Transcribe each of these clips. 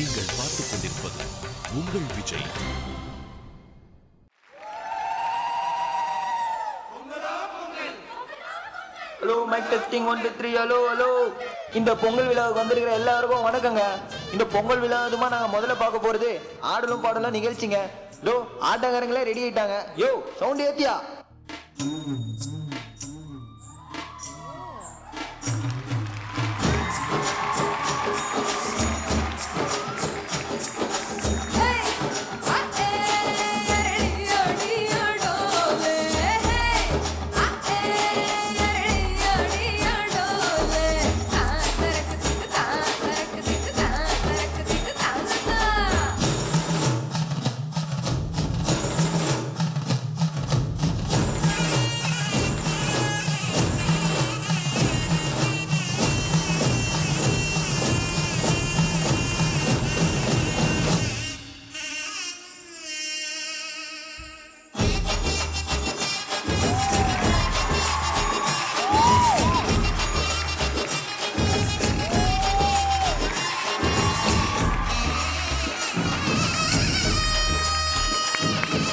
நீங்கள் பார்த்துக் கொண்டிருப்பது உங்கள் Vijay. Hello mic testing one two three hello hello இந்த பொங்கல் விழாவுக்கு வந்திருக்கிற எல்லாருக்கும் வணக்கங்க. இந்த பொங்கல் விழா அதுமா நாங்க முதல்ல பார்க்க போறது ஆடலும் பாடலும் நிகழ்ச்சிங்க. லோ ஆட்டக்காரங்களே ரெடி ஆயிட்டாங்க. யோ சவுண்ட் ஏத்தியா?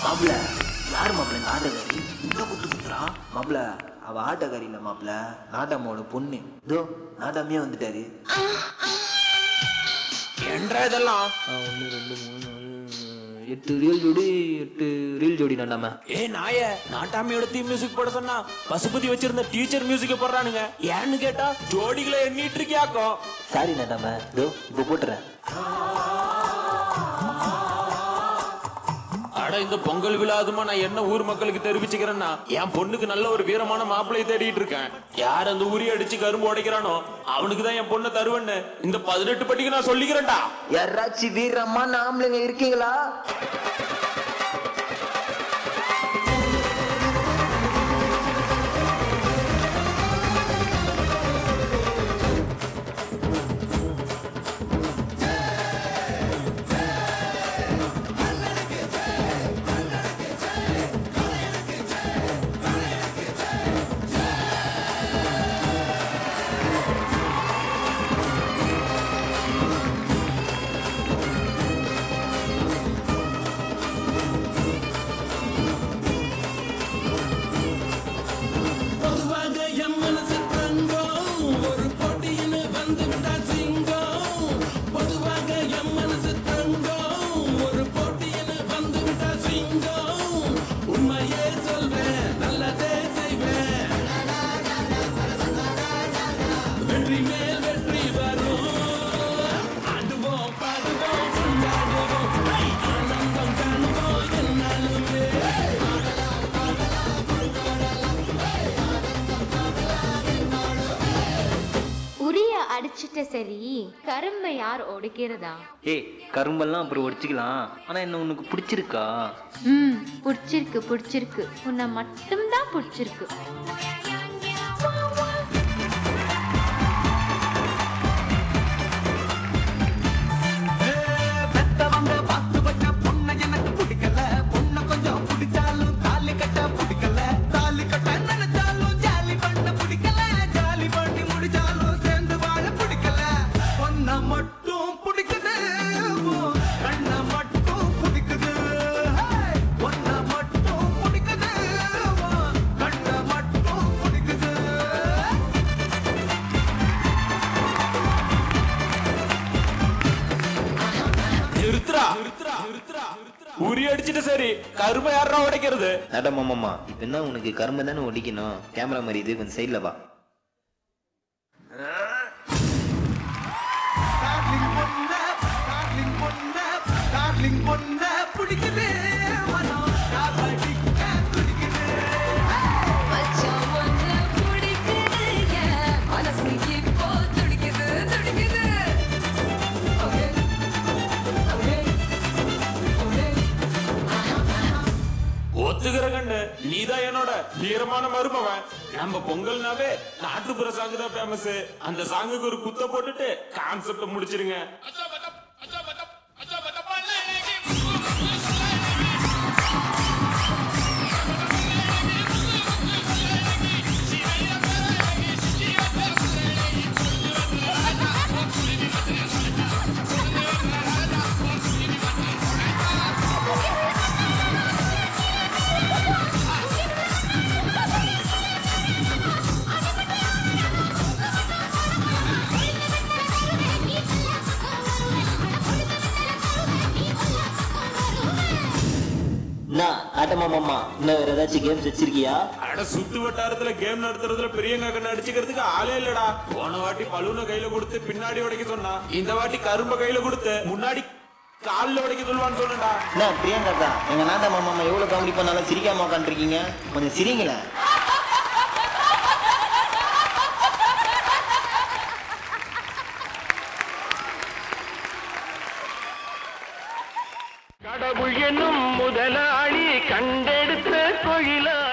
மாப்பிள யார் மாப்பிள? இந்த ஆட்டக்காரி இந்த குத்து குத்துறா? மாப்பிள அவ ஆட்டக்காரி இல்ல மாப்பிள. நாட்டாமோட பொண்ணு. இதோ நாட்டாமையே வந்துட்டாரு. என்றா இதெல்லாம்? ஒன்று ரெண்டு மூணு எட்டு ரீல் ஜோடி எட்டு ரீல் ஜோடி நாட்டாம ஏ நாய நாட்டாமையோட தீம் மியூசிக் போட சொன்னா பசுபதி வச்சிருந்த டீச்சர் மியூசிக்க போடுறானுங்க. ஏன்னு கேட்டா ஜோடிகளை எண்ணிட்டு இருக்கியாக்கும் சாரி நாட்டாம. இதோ இப்போ போட்டுறேன். இந்த பொங்கல் விழாதுமா நான் என்ன ஊர் மக்களுக்கு தெரிவிச்சுக்கிறேன்னா என் பொண்ணுக்கு நல்ல ஒரு வீரமான மாப்பிள்ளையை தேடிட்டு இருக்கேன். யார் அந்த உரி அடிச்சு கரும்பு உடைக்கிறானோ அவனுக்கு தான் என் பொண்ணை தருவேன்னு இந்த பதினெட்டு படிக்கு நான் சொல்லிக்கிறேன்டா. யாராச்சும் வீரமான ஆம்பளைங்க இருக்கீங்களா? அடிச்சிட்ட சரி கரும்பை யார் உடைக்கிறதா ஏய் கரும்பெல்லாம் அப்புறம் ஒடிச்சுக்கலாம். ஆனா என்ன உனக்கு பிடிச்சிருக்கா? ம் பிடிச்சிருக்கு பிடிச்சிருக்கு. உன்னை மட்டும்தான் பிடிச்சிருக்கு. மட்டும் பிடிக்குது. கண்ணை மட்டும் பிடிக்குது. பொண்ணை மட்டும் பிடிக்குது. கண்ணை மட்டும் பிடிக்குது. நிறுத்துறா உரி அடிச்சிட்டு சரி. கரும்பை யாரா உடைக்கிறது? நடமாமாமா இப்போ என்ன உனக்கு கரும்பு தானே ஒடிக்கணும் கேமரா மாதிரி இது கொஞ்சம் சைடில் வா. டார்லிங் பொண்ண பிடிக்குது? ஒத்துக்கிற கண்ணு நீதான் என்னோட வீரமான மருமவன். நம்ம பொங்கல்னாவே நாட்டுப்புற சாங்கு தான் ஃபேமஸ் அந்த சாங்குக்கு ஒரு குத்த போட்டுட்டு கான்செப்ட முடிச்சிருங்க. ஆட்டமா மாமா இன்னும் வேற ஏதாச்சும் கேம்ஸ் வச்சிருக்கியா? அட சுத்து வட்டாரத்துல கேம் நடத்துறதுல பெரியங்க கண்ணு அடிச்சுக்கிறதுக்கு ஆளே இல்லடா. போன வாட்டி பலூனை கையில கொடுத்து பின்னாடி உடைக்க சொன்னா இந்த வாட்டி கரும்ப கையில கொடுத்து முன்னாடி கால்ல உடைக்க சொல்லுவான்னு சொன்னடா என்ன பிரியங்கா அக்கா எங்க நாட்டா மாமா எவ்வளவு காமெடி பண்ணாலும் சிரிக்காம உட்காந்துருக்கீங்க கொஞ்சம் சிரிங்களேன் கடவுள் என்னும் கண்டெடுத்த தொழிலா?